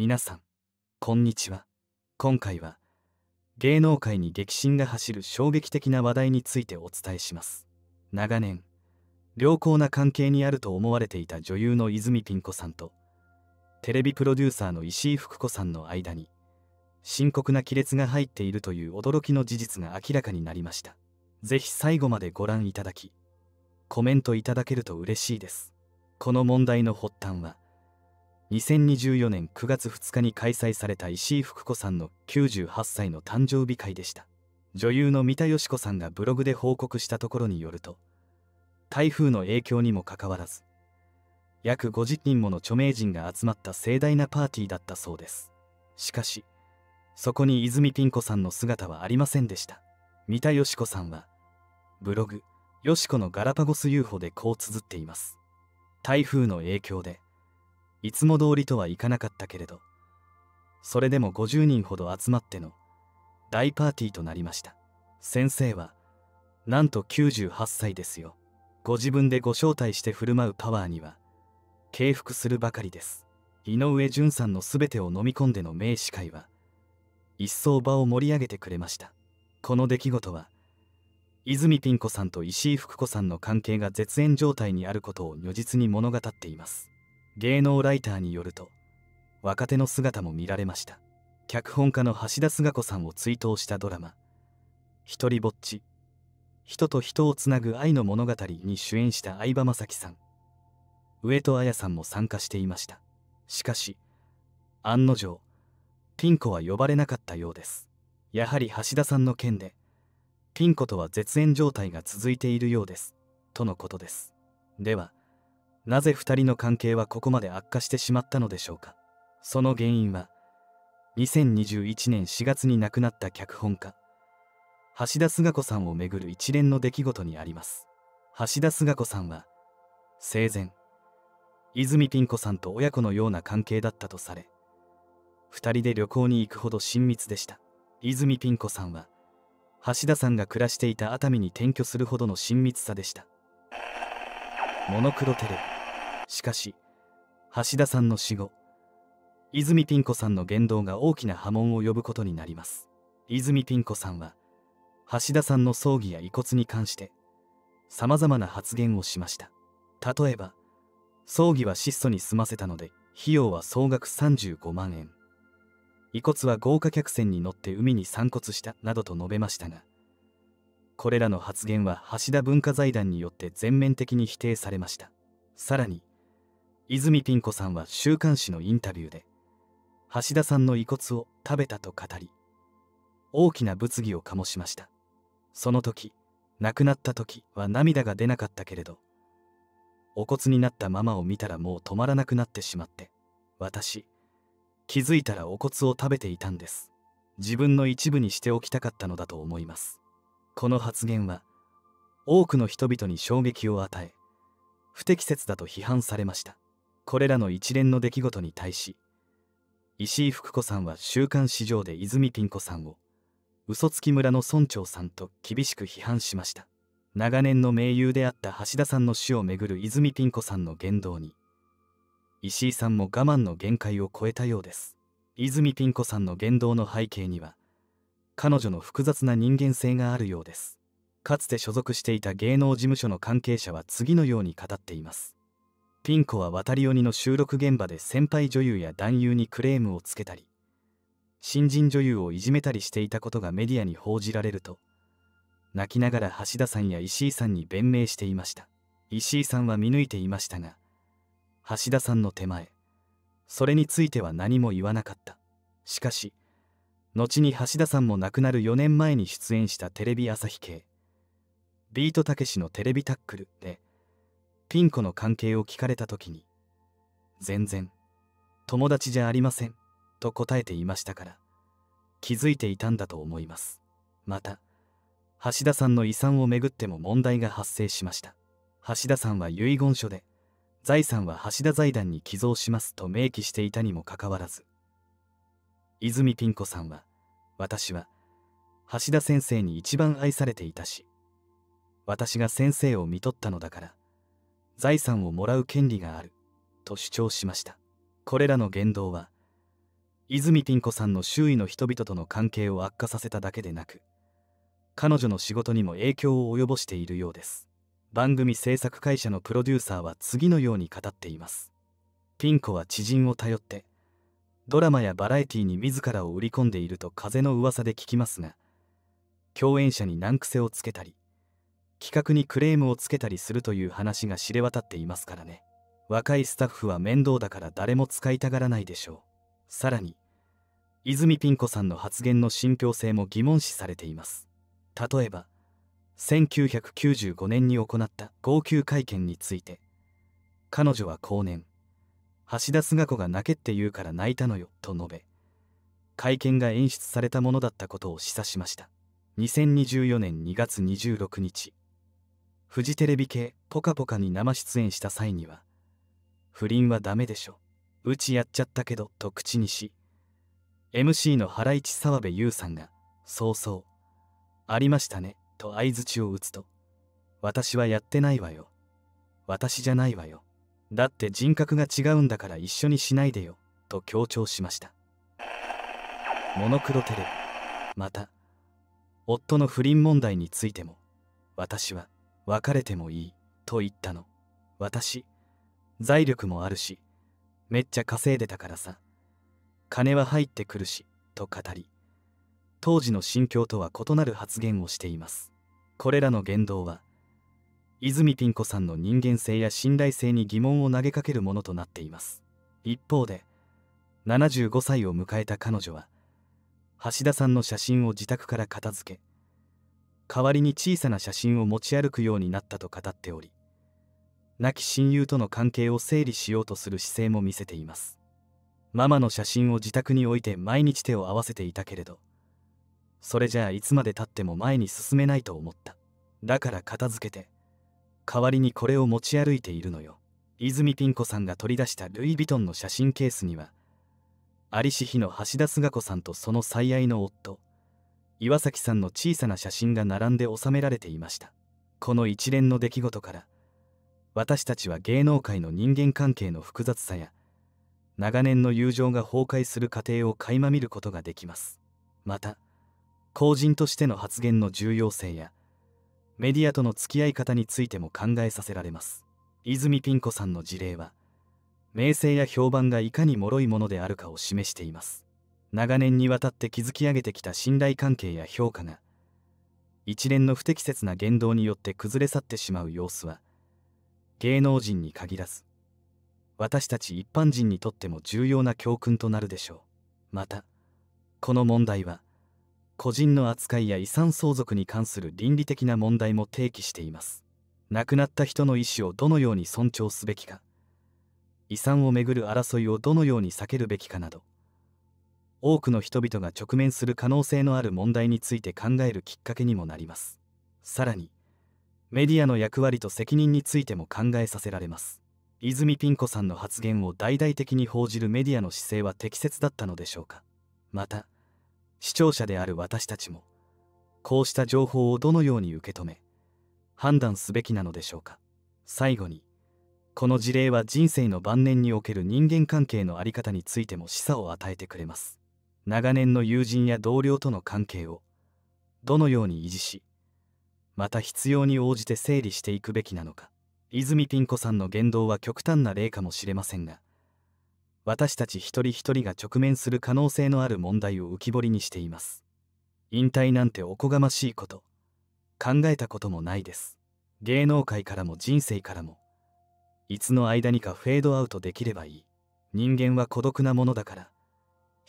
皆さんこんにちは。今回は芸能界に激震が走る衝撃的な話題についてお伝えします。長年良好な関係にあると思われていた女優の泉ピン子さんとテレビプロデューサーの石井福子さんの間に深刻な亀裂が入っているという驚きの事実が明らかになりました。ぜひ最後までご覧いただきコメントいただけると嬉しいです。この問題の発端は2024年9月2日に開催された石井福子さんの98歳の誕生日会でした。女優の三田佳子さんがブログで報告したところによると台風の影響にもかかわらず約50人もの著名人が集まった盛大なパーティーだったそうです。しかしそこに泉ピン子さんの姿はありませんでした。三田佳子さんはブログ「よしこのガラパゴス UFO」でこう綴っています。台風の影響でいつも通りとはいかなかったけれどそれでも50人ほど集まっての大パーティーとなりました。先生はなんと98歳ですよ。ご自分でご招待して振る舞うパワーには敬服するばかりです。井上淳さんの全てを飲み込んでの名司会は一層場を盛り上げてくれました。この出来事は泉ピン子さんと石井福子さんの関係が絶縁状態にあることを如実に物語っています。芸能ライターによると若手の姿も見られました。脚本家の橋田壽賀子さんを追悼したドラマ「ひとりぼっち」人と人をつなぐ愛の物語に主演した相葉雅紀さん。上戸彩さんも参加していました。しかし案の定ピン子は呼ばれなかったようです。やはり橋田さんの件でピン子とは絶縁状態が続いているようです。とのことです。ではなぜ2人の関係はここまで悪化してしまったのでしょうか？その原因は2021年4月に亡くなった脚本家橋田壽賀子さんをめぐる一連の出来事にあります。橋田壽賀子さんは生前泉ピン子さんと親子のような関係だったとされ2人で旅行に行くほど親密でした。泉ピン子さんは橋田さんが暮らしていた熱海に転居するほどの親密さでした。モノクロテレビ。しかし橋田さんの死後泉ピン子さんの言動が大きな波紋を呼ぶことになります。泉ピン子さんは橋田さんの葬儀や遺骨に関して様々な発言をしました。例えば葬儀は質素に済ませたので費用は総額35万円。遺骨は豪華客船に乗って海に散骨したなどと述べましたがこれらの発言は橋田文化財団によって全面的に否定されました。さらに泉ピン子さんは週刊誌のインタビューで橋田さんの遺骨を食べたと語り大きな物議を醸しました。その時亡くなった時は涙が出なかったけれどお骨になったままを見たらもう止まらなくなってしまって私気づいたらお骨を食べていたんです。自分の一部にしておきたかったのだと思います。この発言は多くの人々に衝撃を与え不適切だと批判されました。これらの一連の出来事に対し石井福子さんは週刊誌上で泉ピン子さんを嘘つき村の村長さんと厳しく批判しました。長年の盟友であった橋田さんの死をめぐる泉ピン子さんの言動に石井さんも我慢の限界を超えたようです。泉ピン子さんの言動の背景には彼女の複雑な人間性があるようです。かつて所属していた芸能事務所の関係者は次のように語っています。ピン子は渡り鬼の収録現場で先輩女優や男優にクレームをつけたり新人女優をいじめたりしていたことがメディアに報じられると泣きながら橋田さんや石井さんに弁明していました。石井さんは見抜いていましたが橋田さんの手前それについては何も言わなかった。しかし後に橋田さんも亡くなる4年前に出演したテレビ朝日系ビートたけしのテレビタックルでピン子の関係を聞かれた時に全然友達じゃありませんと答えていましたから気づいていたんだと思います。また橋田さんの遺産をめぐっても問題が発生しました。橋田さんは遺言書で財産は橋田財団に寄贈しますと明記していたにもかかわらず泉ピン子さんは私は橋田先生に一番愛されていたし私が先生を見とったのだから財産をもらう権利がある。と主張しました。これらの言動は泉ピン子さんの周囲の人々との関係を悪化させただけでなく彼女の仕事にも影響を及ぼしているようです。番組制作会社のプロデューサーは次のように語っています。ピン子は知人を頼ってドラマやバラエティに自らを売り込んでいると風の噂で聞きますが共演者に難癖をつけたり企画にクレームをつけたりするという話が知れ渡っていますからね。若いスタッフは面倒だから誰も使いたがらないでしょう。さらに泉ピン子さんの発言の信憑性も疑問視されています。例えば1995年に行った号泣会見について彼女は後年橋田壽賀子が泣けって言うから泣いたのよと述べ会見が演出されたものだったことを示唆しました。2024年2月26日フジテレビ系「ぽかぽか」に生出演した際には「不倫はダメでしょ。うちやっちゃったけど」と口にし MC の原市澤部優さんが「そうそうありましたね」と相づちを打つと「私はやってないわよ。私じゃないわよ。だって人格が違うんだから一緒にしないでよ。と強調しました。モノクロテレビ。また夫の不倫問題についても私は別れてもいいと言ったの。私財力もあるしめっちゃ稼いでたからさ。金は入ってくるしと語り当時の心境とは異なる発言をしています。これらの言動は泉ピン子さんの人間性や信頼性に疑問を投げかけるものとなっています。一方で75歳を迎えた彼女は橋田さんの写真を自宅から片付け代わりに小さな写真を持ち歩くようになったと語っており亡き親友との関係を整理しようとする姿勢も見せています。ママの写真を自宅に置いて毎日手を合わせていたけれどそれじゃあいつまでたっても前に進めないと思った。だから片付けて代わりにこれを持ち歩いているのよ。泉ピン子さんが取り出したルイ・ヴィトンの写真ケースには有志妃の橋田壽賀子さんとその最愛の夫岩崎さんの小さな写真が並んで収められていました。この一連の出来事から私たちは芸能界の人間関係の複雑さや長年の友情が崩壊する過程を垣間見ることができます。また公人としての発言の重要性やメディアとの付き合い方についても考えさせられます。泉ピン子さんの事例は名声や評判がいかに脆いものであるかを示しています。長年にわたって築き上げてきた信頼関係や評価が一連の不適切な言動によって崩れ去ってしまう様子は芸能人に限らず私たち一般人にとっても重要な教訓となるでしょう。またこの問題は個人の扱いや遺産相続に関する倫理的な問題も提起しています。亡くなった人の意思をどのように尊重すべきか遺産をめぐる争いをどのように避けるべきかなど多くの人々が直面する可能性のある問題について考えるきっかけにもなります。さらにメディアの役割と責任についても考えさせられます。泉ピン子さんの発言を大々的に報じるメディアの姿勢は適切だったのでしょうか。また視聴者である私たちもこうした情報をどのように受け止め判断すべきなのでしょうか。最後にこの事例は人生の晩年における人間関係の在り方についても示唆を与えてくれます。長年の友人や同僚との関係をどのように維持しまた必要に応じて整理していくべきなのか泉ピン子さんの言動は極端な例かもしれませんが私たち一人一人が直面する可能性のある問題を浮き彫りにしています。引退なんておこがましいこと考えたこともないです。芸能界からも人生からもいつの間にかフェードアウトできればいい。人間は孤独なものだから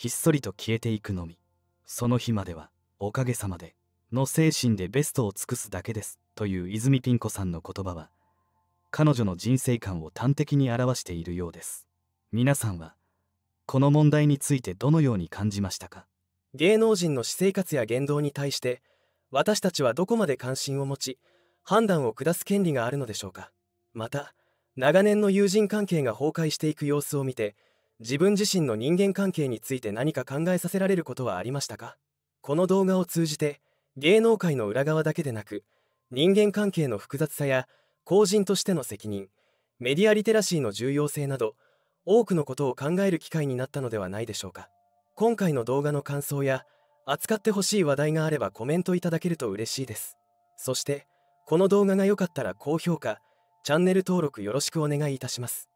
ひっそりと消えていくのみ。その日まではおかげさまでの精神でベストを尽くすだけですという泉ピン子さんの言葉は彼女の人生観を端的に表しているようです。皆さんはこの問題についてどのように感じましたか？芸能人の私生活や言動に対して私たちはどこまで関心を持ち判断を下す権利があるのでしょうか？また長年の友人関係が崩壊していく様子を見て自分自身の人間関係について何か考えさせられることはありましたか？この動画を通じて芸能界の裏側だけでなく人間関係の複雑さや公人としての責任メディアリテラシーの重要性など多くのことを考える機会になったのではないでしょうか。今回の動画の感想や扱ってほしい話題があればコメントいただけると嬉しいです。そしてこの動画が良かったら高評価チャンネル登録よろしくお願いいたします。